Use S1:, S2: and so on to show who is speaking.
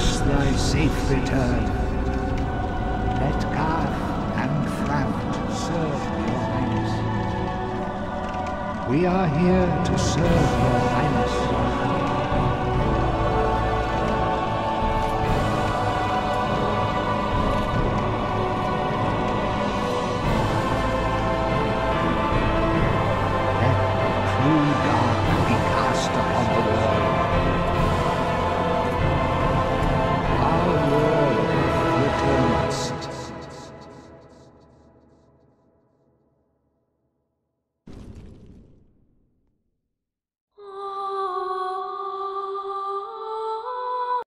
S1: bless thy safe return. Let Garth and Thraft serve your highness. We are here to serve your highness.